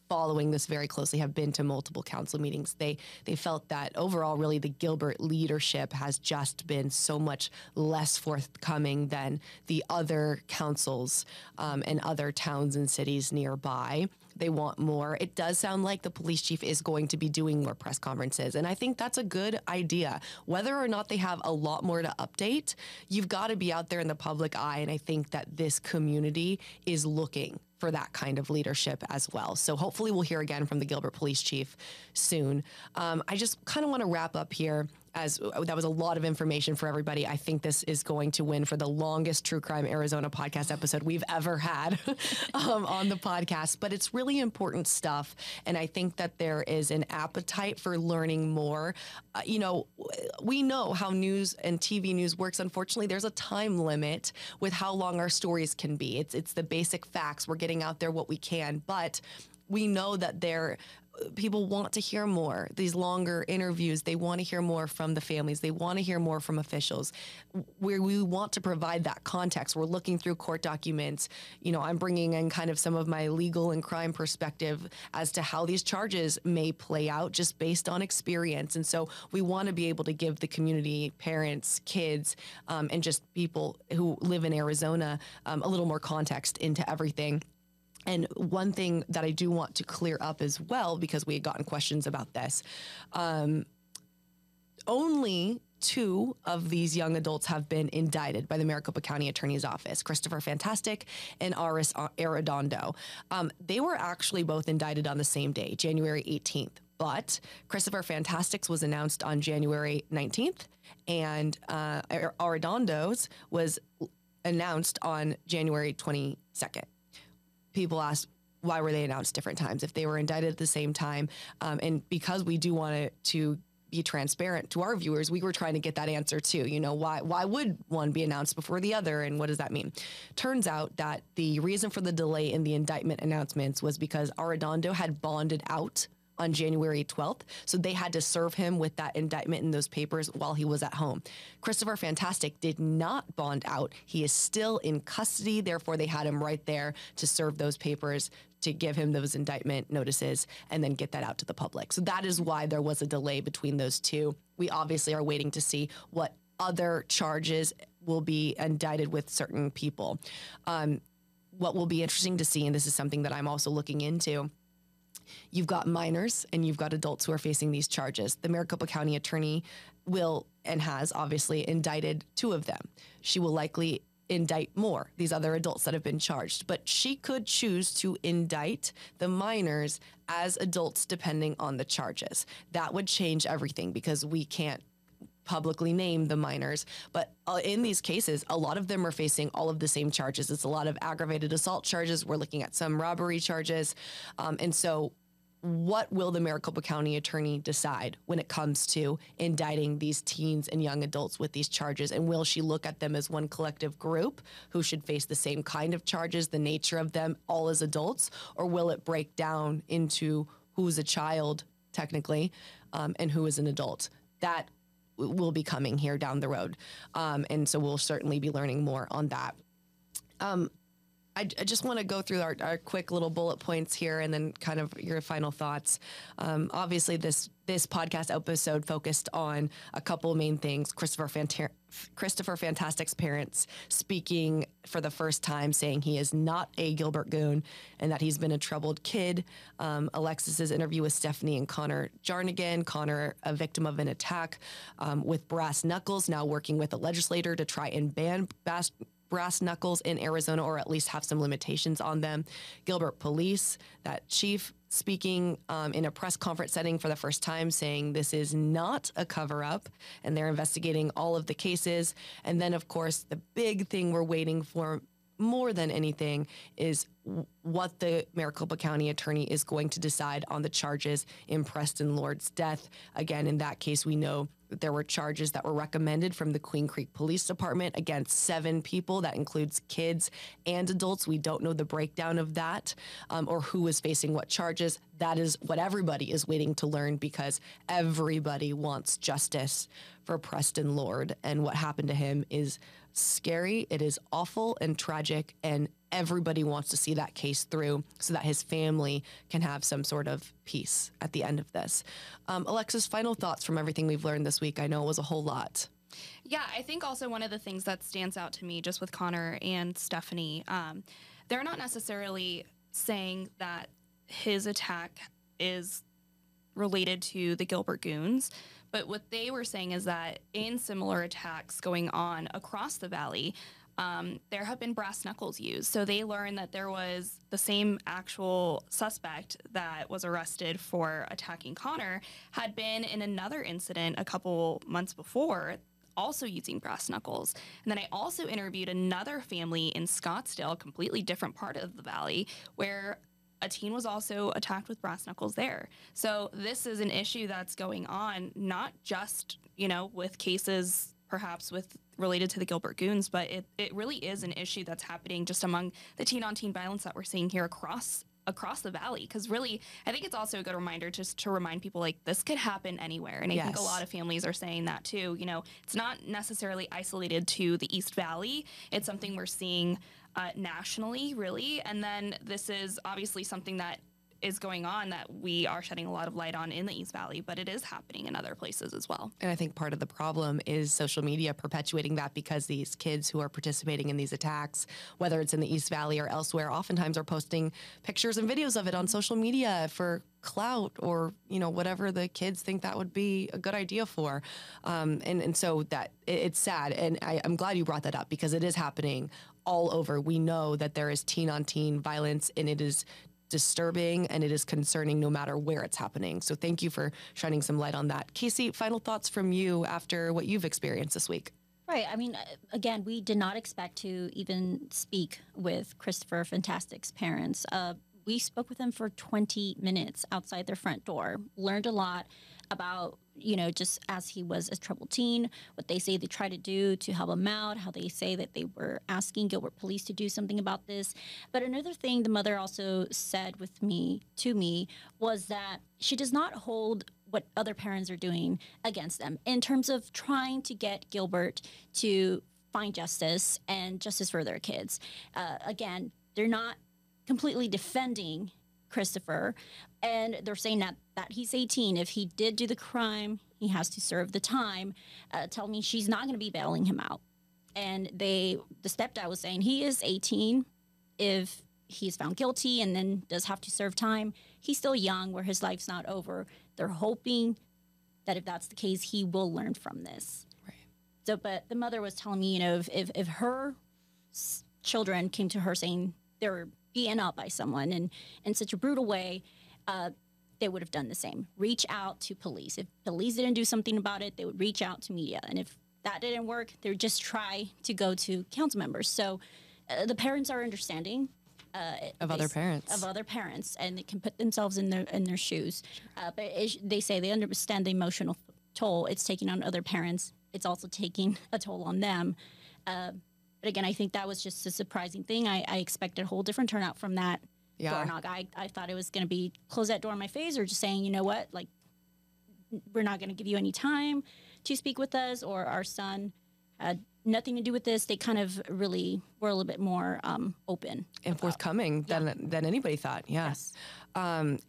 following this very closely, have been to multiple council meetings, they they felt that overall, really, the Gilbert leadership has just been so much less forthcoming than the other councils um, and other towns and cities nearby. They want more. It does sound like the police chief is going to be doing more press conferences. And I think that's a good idea. Whether or not they have a lot more to update, you've got to be out there in the public eye. And I think that this community is looking for that kind of leadership as well. So hopefully we'll hear again from the Gilbert police chief soon. Um, I just kind of want to wrap up here as that was a lot of information for everybody. I think this is going to win for the longest true crime Arizona podcast episode we've ever had um, on the podcast. But it's really important stuff, and I think that there is an appetite for learning more. Uh, you know, we know how news and TV news works. Unfortunately, there's a time limit with how long our stories can be. It's it's the basic facts. We're getting out there what we can, but we know that there people want to hear more these longer interviews they want to hear more from the families they want to hear more from officials. Where we want to provide that context. We're looking through court documents. You know i'm bringing in kind of some of my legal and crime perspective as to how these charges may play out just based on experience. And so we want to be able to give the community parents kids um, and just people who live in arizona um, a little more context into everything and one thing that I do want to clear up as well, because we had gotten questions about this, um, only two of these young adults have been indicted by the Maricopa County Attorney's Office Christopher Fantastic and Aris Arredondo. Um, they were actually both indicted on the same day, January 18th. But Christopher Fantastics was announced on January 19th, and uh, Arredondo's was announced on January 22nd people ask why were they announced different times? If they were indicted at the same time um, and because we do want to to be transparent to our viewers we were trying to get that answer too you know why why would one be announced before the other and what does that mean? Turns out that the reason for the delay in the indictment announcements was because Arredondo had bonded out on January 12th. So they had to serve him with that indictment and those papers while he was at home. Christopher Fantastic did not bond out. He is still in custody. Therefore, they had him right there to serve those papers to give him those indictment notices and then get that out to the public. So that is why there was a delay between those two. We obviously are waiting to see what other charges will be indicted with certain people. Um, what will be interesting to see, and this is something that I'm also looking into, you've got minors and you've got adults who are facing these charges. The Maricopa County attorney will and has obviously indicted two of them. She will likely indict more, these other adults that have been charged, but she could choose to indict the minors as adults depending on the charges. That would change everything because we can't publicly name the minors, but uh, in these cases, a lot of them are facing all of the same charges. It's a lot of aggravated assault charges. We're looking at some robbery charges. Um, and so what will the Maricopa County attorney decide when it comes to indicting these teens and young adults with these charges? And will she look at them as one collective group who should face the same kind of charges, the nature of them, all as adults? Or will it break down into who's a child, technically, um, and who is an adult? That will be coming here down the road. Um, and so we'll certainly be learning more on that. Um, I, I just want to go through our, our quick little bullet points here and then kind of your final thoughts. Um, obviously, this this podcast episode focused on a couple main things. Christopher Fanta- Christopher Fantastic's parents speaking for the first time, saying he is not a Gilbert Goon and that he's been a troubled kid. Um, Alexis's interview with Stephanie and Connor Jarnigan, Connor a victim of an attack um, with brass knuckles, now working with a legislator to try and ban bas- brass knuckles in Arizona or at least have some limitations on them. Gilbert Police, that chief speaking um, in a press conference setting for the first time, saying this is not a cover up and they're investigating all of the cases. And then, of course, the big thing we're waiting for more than anything is what the Maricopa County attorney is going to decide on the charges in Preston Lord's death. Again, in that case, we know there were charges that were recommended from the Queen Creek Police Department against seven people. That includes kids and adults. We don't know the breakdown of that um, or who is facing what charges. That is what everybody is waiting to learn because everybody wants justice for Preston Lord. And what happened to him is scary, it is awful and tragic, and everybody wants to see that case through so that his family can have some sort of peace at the end of this. Um, Alexis, final thoughts from everything we've learned this week? I know it was a whole lot.
Yeah, I think also one of the things that stands out to me just with Connor and Stephanie, um, they're not necessarily saying that his attack is related to the Gilbert Goons, but what they were saying is that in similar attacks going on across the valley, um, there have been brass knuckles used. So they learned that there was the same actual suspect that was arrested for attacking Connor had been in another incident a couple months before also using brass knuckles. And then I also interviewed another family in Scottsdale, completely different part of the valley, where a teen was also attacked with brass knuckles there. So this is an issue that's going on, not just, you know, with cases perhaps with related to the Gilbert Goons, but it, it really is an issue that's happening just among the teen on teen violence that we're seeing here across across the valley. Because really i think it's also a good reminder just to remind people like this could happen anywhere. And i think a lot of families are saying that too. You know it's not necessarily isolated to the east valley. It's something we're seeing uh, nationally really. And then this is obviously something that is going on that we are shedding a lot of light on in the east valley but it is happening in other places as well.
And I think part of the problem is social media perpetuating that because these kids who are participating in these attacks, whether it's in the East Valley or elsewhere, oftentimes are posting pictures and videos of it on social media for clout or you know whatever the kids think that would be a good idea for. Um, and and so that it, it's sad. And I, i'm glad you brought that up because it is happening all over. We know that there is teen on teen violence and it is disturbing and it is concerning no matter where it's happening. So thank you for shining some light on that. Casey, final thoughts from you after what you've experienced this week.
Right. I mean, uh, again, we did not expect to even speak with Christopher Fantastic's parents. Uh, we spoke with them for 20 minutes outside their front door, learned a lot about, you know, just as he was a troubled teen, what they say they try to do to help him out, how they say that they were asking Gilbert police to do something about this. But another thing the mother also said with me, to me, was that she does not hold what other parents are doing against them in terms of trying to get Gilbert to find justice and justice for their kids. Uh, again, they're not completely defending Christopher, and they're saying that that he's 18. If he did do the crime, he has to serve the time. Uh, tell me she's not going to be bailing him out. And they, the stepdad was saying he is 18. If he's found guilty and then does have to serve time, he's still young, where his life's not over. They're hoping that if that's the case, he will learn from this.
Right.
So, but the mother was telling me, you know, if if, if her children came to her saying they were beaten up by someone in in such a brutal way, uh, they would have done the same. Reach out to police. If police didn't do something about it, they would reach out to media, and if that didn't work, they would just try to go to council members. So, uh, the parents are understanding.
of
they
other parents.
of other parents, and they can put themselves in their in their shoes. Uh, but it, they say they understand the emotional toll it's taking on other parents. It's also taking a toll on them. Uh, but again, I think that was just a surprising thing. I, I expected a whole different turnout from that
Yeah.
door knock. I, I thought it was going to be close that door in my face or just saying, you know what, like we're not going to give you any time to speak with us or our son had nothing to do with this. They kind of really were a little bit more um, open.
and forthcoming than than anybody thought. Yeah.
Yes.
Um,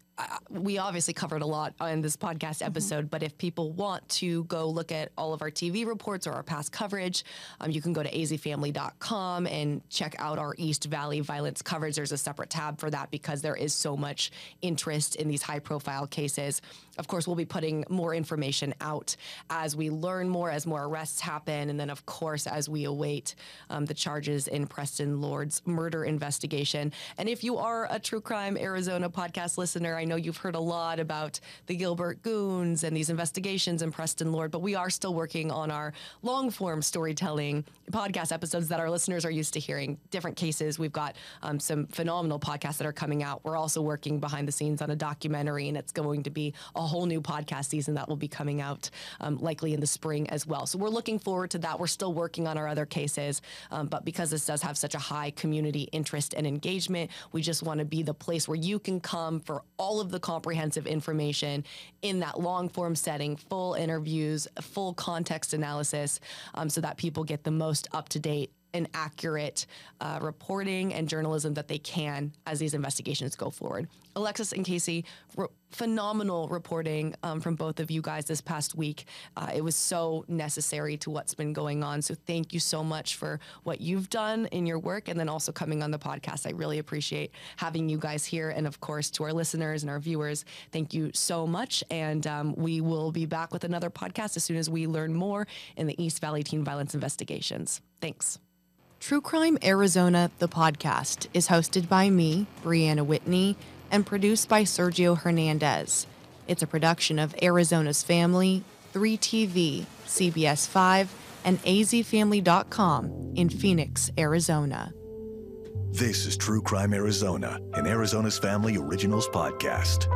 we obviously covered a lot on this podcast
Mm-hmm.
episode, but if people want to go look at all of our TV reports or our past coverage, um, you can go to azfamily.com and check out our East Valley violence coverage. There's a separate tab for that because there is so much interest in these high profile cases. Of course, we'll be putting more information out as we learn more, as more arrests happen, and then, of course, as we await um, the charges in Preston Lord's murder investigation. And if you are a True Crime Arizona podcast listener, I know you've heard a lot about the Gilbert Goons and these investigations in Preston Lord, but we are still working on our long form storytelling podcast episodes that our listeners are used to hearing. Different cases. We've got um, some phenomenal podcasts that are coming out. We're also working behind the scenes on a documentary, and it's going to be a whole new podcast season that will be coming out um, likely in the spring as well. So we're looking forward to that. We're still working on our other cases, um, but because this does have such a high community interest and engagement, we just want to be the place where you can come for all of the comprehensive information in that long form setting, full interviews, full context analysis, um, so that people get the most up to date and accurate uh, reporting and journalism that they can as these investigations go forward. Alexis and Casey, re- phenomenal reporting um, from both of you guys this past week. Uh, it was so necessary to what's been going on. So thank you so much for what you've done in your work and then also coming on the podcast. I really appreciate having you guys here. And of course, to our listeners and our viewers, thank you so much. And um, we will be back with another podcast as soon as we learn more in the East Valley teen violence investigations. Thanks. True Crime Arizona, the podcast, is hosted by me, Briana Whitney, and produced by Sergio Hernandez. It's a production of Arizona's Family, 3TV, CBS 5, and azfamily.com in Phoenix, Arizona.
This is True Crime Arizona, an Arizona's Family Originals podcast.